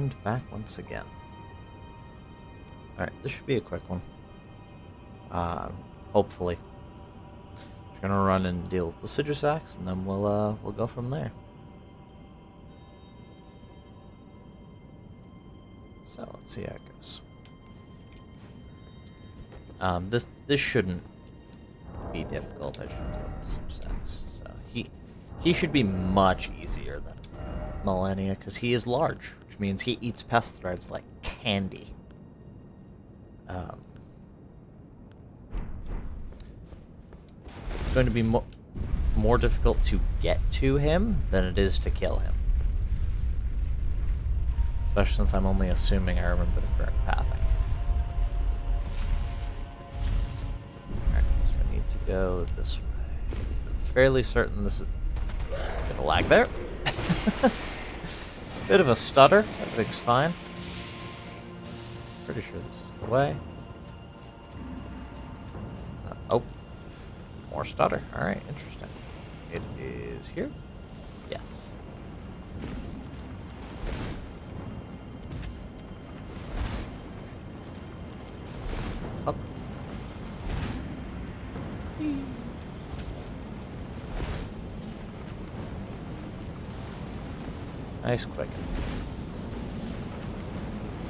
And back once again. Alright, this should be a quick one. Uh, hopefully. Just gonna run and deal with the Placidusax, and then we'll, uh, we'll go from there. So, let's see how it goes. Um, this, this shouldn't be difficult, I should deal with the Deciduous Axe. So, he, he should be much easier than Malenia, because he is large, means he eats pest threads like candy. Um, it's going to be mo more difficult to get to him than it is to kill him. Especially since I'm only assuming I remember the correct pathing. Alright, so I need to go this way. I'm fairly certain this is... Of lag there. Bit of a stutter. Everything's fine. Pretty sure this is the way. Uh, oh. More stutter. Alright, interesting. It is here? Yes. Nice quick.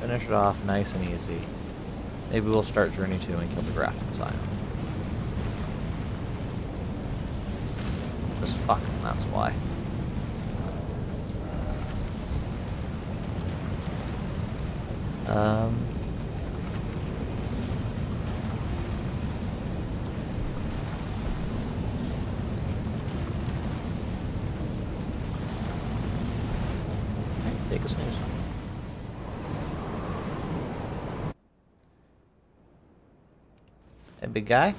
Finish it off nice and easy. Maybe we'll start Journey 2 and kill the Grafted Scion. Just fuck him, that's why. Um... Take a snooze. Hey, big guy?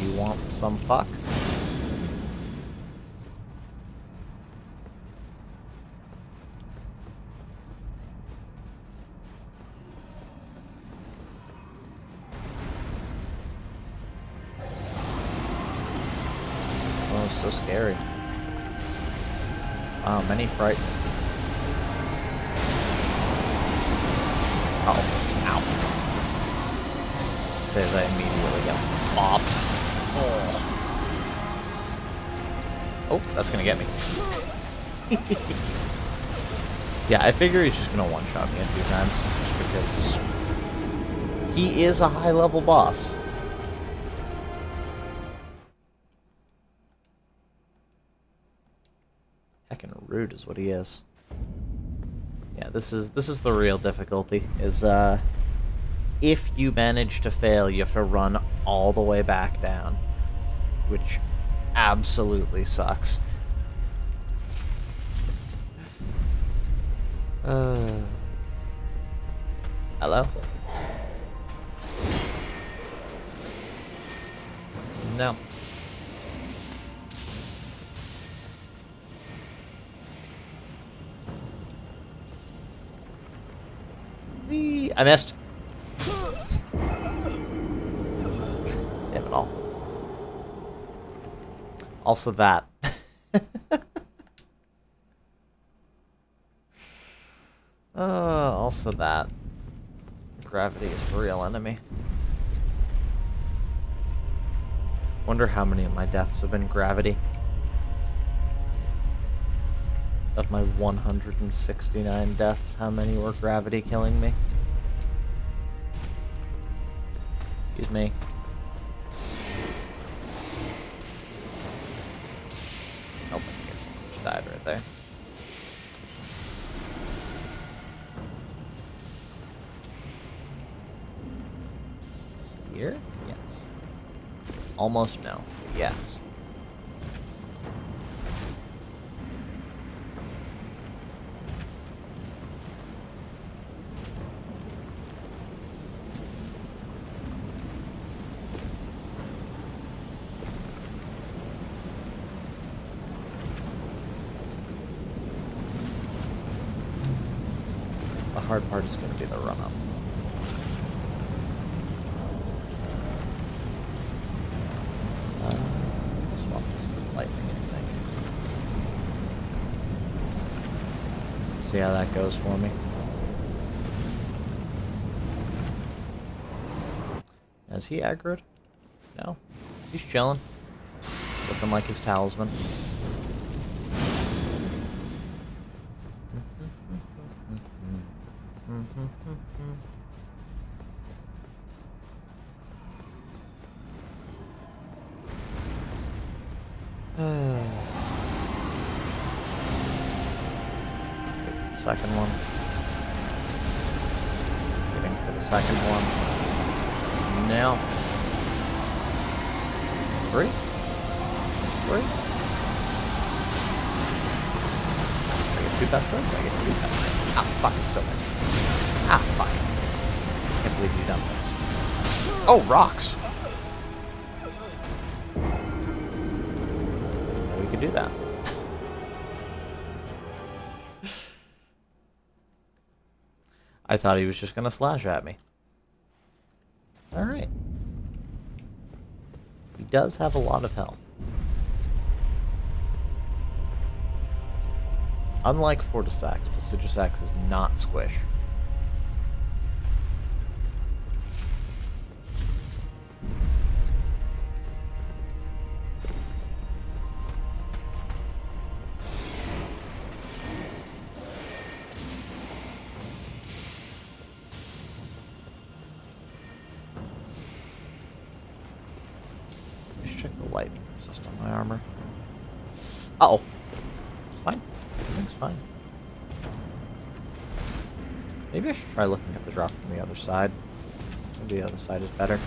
You want some fuck? Oh, so scary. Wow, many fright. Oh, ow. Says I immediately get bopped. Oh. oh, that's gonna get me. yeah, I figure he's just gonna one-shot me a few times, just because he is a high-level boss. Heckin' rude is what he is. Yeah, this is this is the real difficulty. Is uh, if you manage to fail, you have to run all the way back down, which absolutely sucks. Uh, hello. No. Whee! I missed. Also that. uh, also that. Gravity is the real enemy. Wonder how many of my deaths have been gravity. Of my 169 deaths, how many were gravity killing me? Excuse me. Almost no. Yes. The hard part is going to be the run up. Uh, swap this to lightning, I think. See how that goes for me. Has he aggroed? No. He's chilling. Looking like his talisman. second one. Getting for the second one. Now. Three? Three? I get two best friends? I get two best friends. Ah, fuck, it's so many. Ah, fuck. Can't believe you've done this. Oh, rocks! We could do that. I thought he was just gonna slash at me. Alright. He does have a lot of health. Unlike Fortissax, Placidusax is not squish. Side. Maybe the other side is better.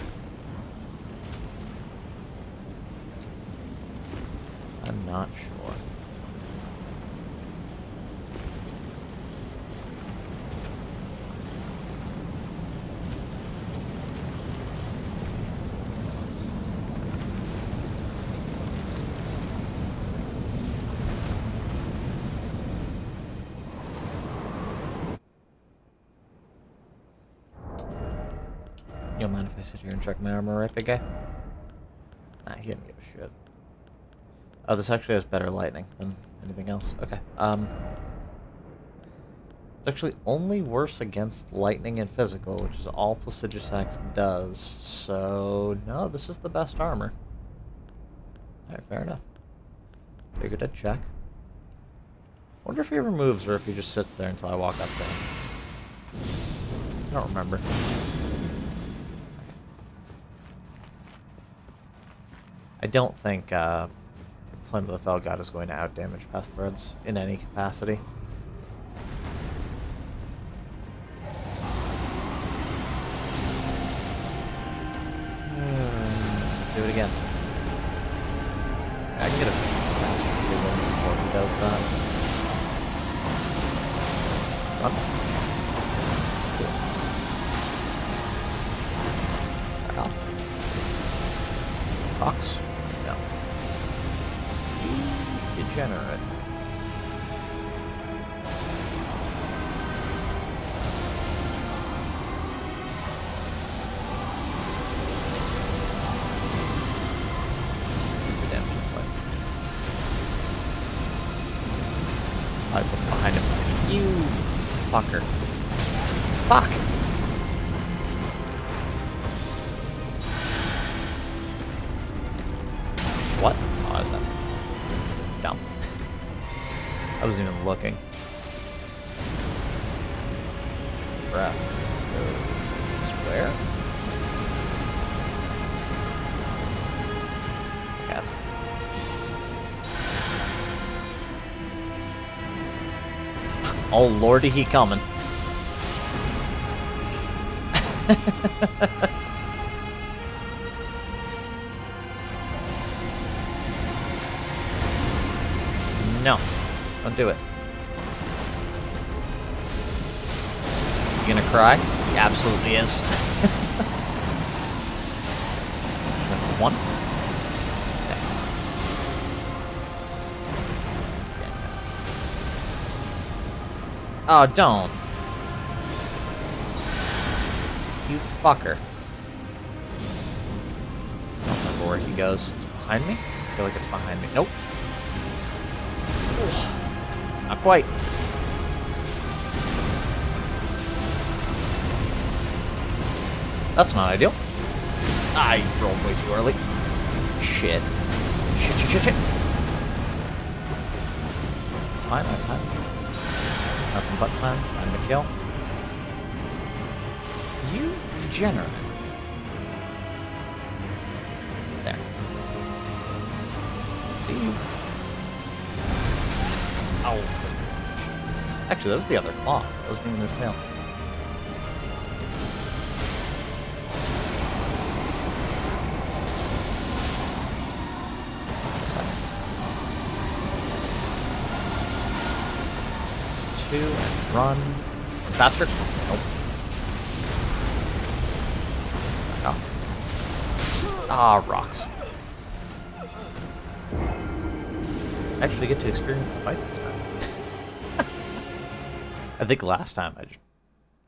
I'm not sure. I sit here and check my armor, right, big guy? Nah, he didn't give a shit. Oh, this actually has better lightning than anything else. Okay. Um, it's actually only worse against lightning and physical, which is all Placidusax does. So, no, this is the best armor. Alright, fair enough. Figured I'd check. wonder if he ever moves or if he just sits there until I walk up there. I don't remember. I don't think uh, Flame of the Fell God is going to outdamage pest threads in any capacity. Breath. Where? Cats. Oh lordy, he coming. no. Don't do it. Cry? He absolutely is. One. Okay. Oh, don't. You fucker. I don't remember where he goes. It's behind me? I feel like it's behind me. Nope. Not quite. That's not ideal. I rolled way too early. Shit. Shit, shit, shit, shit. Time, I have time. Nothing but time. Time to kill. You degenerate. There. See you. Oh. Actually, that was the other claw. That wasn't even his tail. Two and run. Faster? Nope. Oh. Ah, rocks. Actually get to experience the fight this time. I think last time I just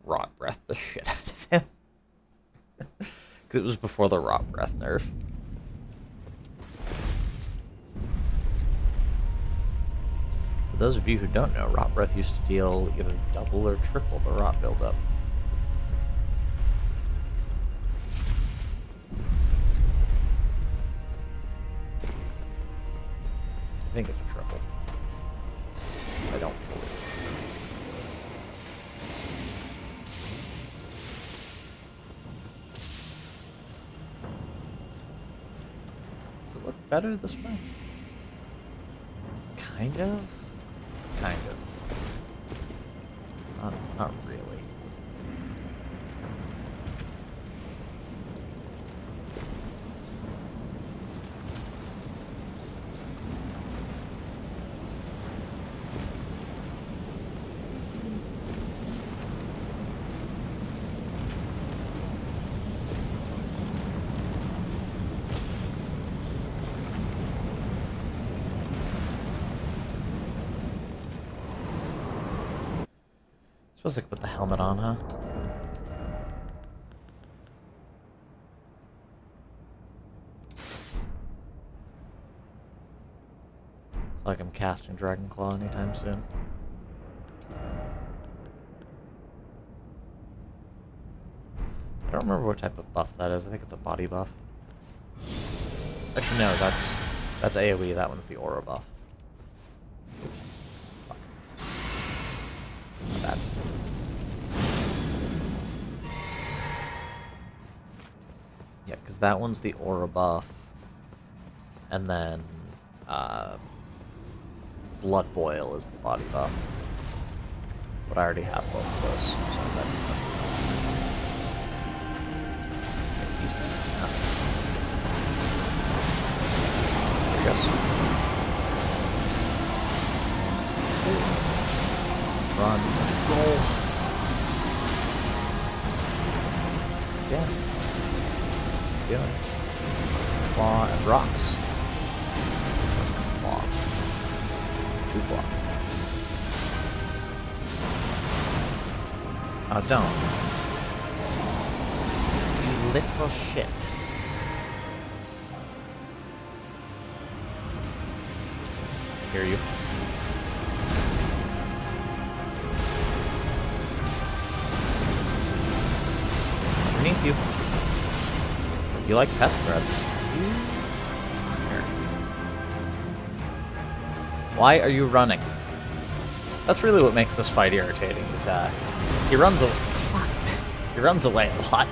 rot breath the shit out of him. Because it was before the rot breath nerf. Those of you who don't know, rot breath used to deal either double or triple the rot buildup. I think it's a triple. I don't. Does it look better this way? Kind of? Suppose I put the helmet on, huh? It's like I'm casting Dragon Claw anytime soon. I don't remember what type of buff that is. I think it's a body buff. Actually, no, that's that's AoE. That one's the aura buff. Because that one's the aura buff, and then uh, blood boil is the body buff. But I already have both of those, so that goes. Run, roll. Yeah. Doing. Claw and rocks. Claw. Two claw. Oh, don't. You little shit. Hear you. You like pest threads. Here. Why are you running? That's really what makes this fight irritating, is uh he runs away he runs away a lot.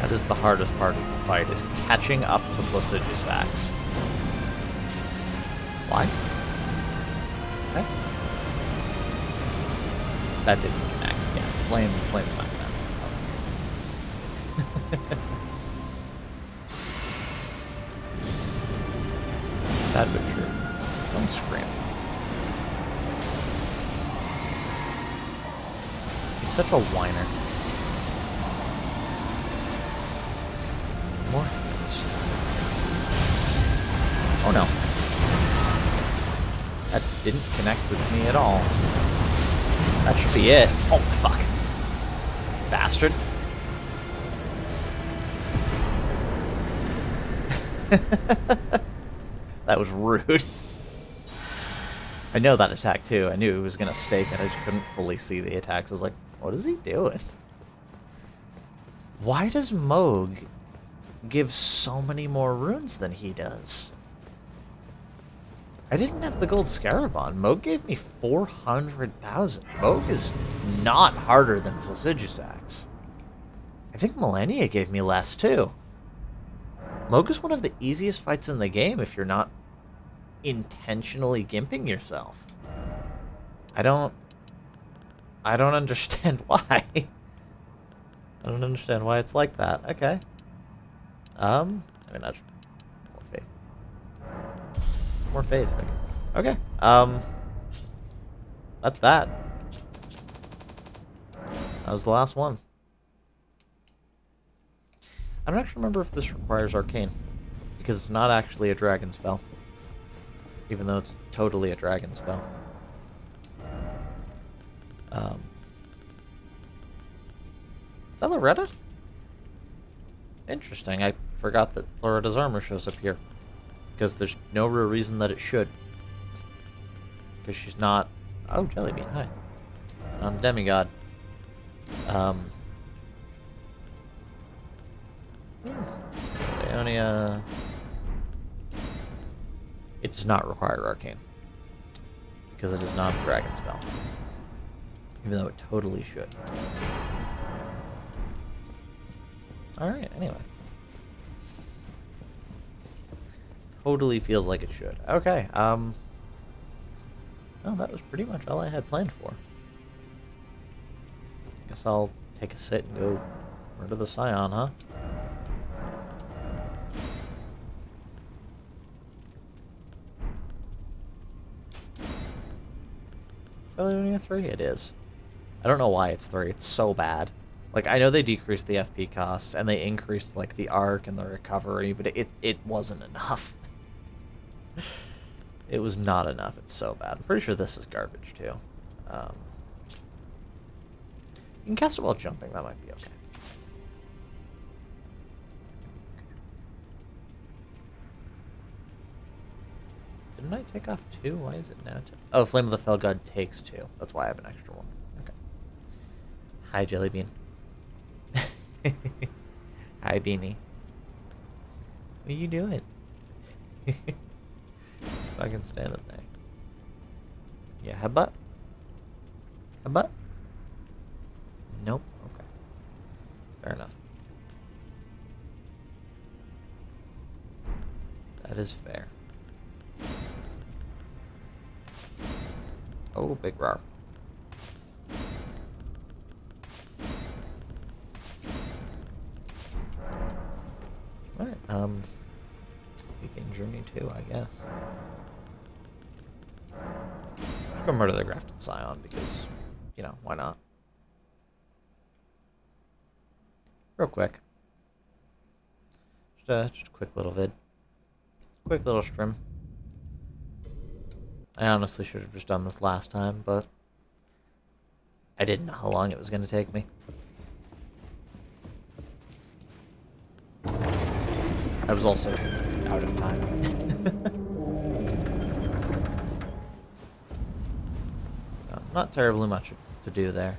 That is the hardest part of the fight, is catching up to Placidusax. Why? Okay. That didn't connect. Yeah, flame, flame's not connected. Sad but true. Don't scream. He's such a whiner. More hits. Oh no. That didn't connect with me at all. That should be it. Oh, fuck. Bastard. that was rude. I know that attack too. I knew he was gonna stake it. I just couldn't fully see the attacks. I was like, what is he doing? Why does Mohg give so many more runes than he does? I didn't have the gold scarab on. Mohg gave me 400,000. Mohg is not harder than Placidusax. I think Malenia gave me less too. Mohg is one of the easiest fights in the game if you're not intentionally gimping yourself. I don't... I don't understand why. I don't understand why it's like that. Okay. Um, I mean, that's more faith. More faith. Okay. Um, that's that. That was the last one. I don't actually remember if this requires arcane, because it's not actually a dragon spell, even though it's totally a dragon spell. Um, is that Loretta? Interesting. I forgot that Loretta's armor shows up here, because there's no real reason that it should. Because she's not. Oh, Jellybean, hi. I'm demigod. Um, Yes. It does not require arcane. Because it is not a dragon spell. Even though it totally should. Alright, anyway. Totally feels like it should. Okay, um... Well, that was pretty much all I had planned for. Guess I'll take a sit and go murder the Scion, huh? Only a 3? It is. I don't know why it's 3. It's so bad. Like, I know they decreased the FP cost, and they increased, like, the arc and the recovery, but it, it wasn't enough. it was not enough. It's so bad. I'm pretty sure this is garbage, too. Um, you can cast it while jumping. That might be okay. Didn't I take off two? Why is it now two? Oh, Flame of the Fell God takes two. That's why I have an extra one. Okay. Hi, Jellybean. Hi, Beanie. What are you doing? Fucking stand it there. Yeah, headbutt? Headbutt? Nope. Okay. Fair enough. That is fair. Oh, big roar. Alright, um, we can journey too, I guess. Let's go murder the Grafted Scion because, you know, why not? Real quick. Just a, just a quick little vid. Quick little stream. I honestly should have just done this last time, but I didn't know how long it was going to take me. I was also out of time. not terribly much to do there.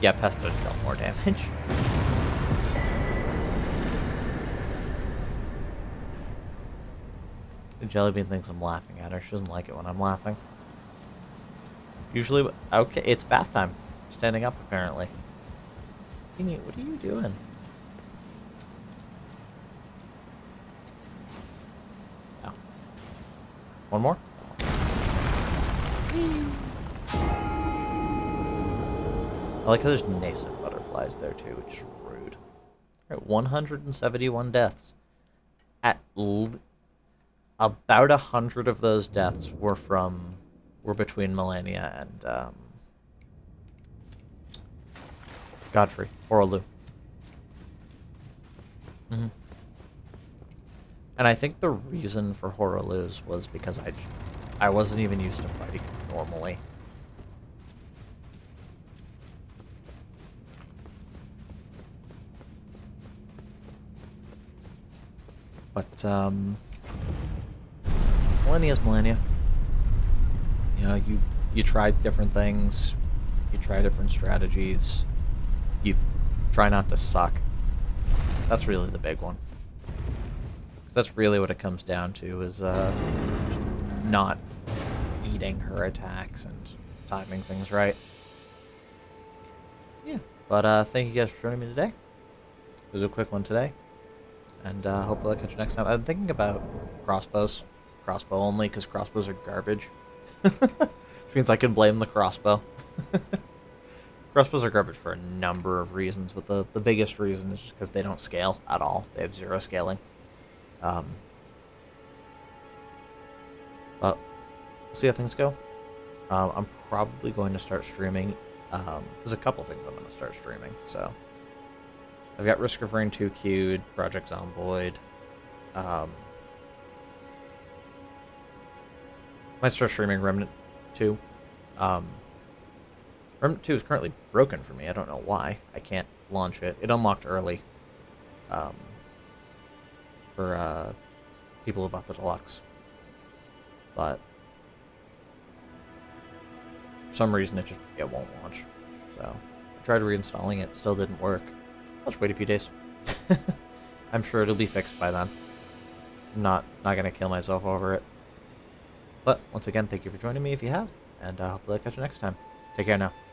Yeah, Pesto's dealt more damage. The Jellybean thinks I'm laughing at her. She doesn't like it when I'm laughing. Usually, okay, it's bath time. Standing up, apparently. What are you doing? Oh. One more? I like how there's nascent butterflies there too, which is Right, 171 deaths. At about a hundred of those deaths were from were between Malenia and um, Godfrey Hoarah Loux. hmm And I think the reason for Hoarah Loux's was because I, I wasn't even used to fighting normally. But um, Malenia's Malenia. You know, you you tried different things, you try different strategies, you try not to suck. That's really the big one. that's really what it comes down to is uh, not eating her attacks and timing things right. Yeah, but uh, thank you guys for joining me today. It was a quick one today, and uh, hopefully I'll catch you next time. I'm thinking about crossbows, crossbow only, because crossbows are garbage. Which means I can blame the crossbow. Crossbows are garbage for a number of reasons, but the, the biggest reason is just because they don't scale at all. They have zero scaling. Um, but we'll see how things go. Um, I'm probably going to start streaming. Um, there's a couple things I'm going to start streaming. So I've got Risk of Rain 2 queued, Project Zomboid. Um, might start streaming Remnant 2. Um, Remnant 2 is currently broken for me. I don't know why. I can't launch it. It unlocked early. Um, for uh, people who bought the deluxe. But for some reason it just it won't launch. So I tried reinstalling it, still didn't work. I'll just wait a few days. I'm sure it'll be fixed by then. I'm not not gonna kill myself over it. But once again, thank you for joining me if you have, and uh, hopefully I'll catch you next time. Take care now.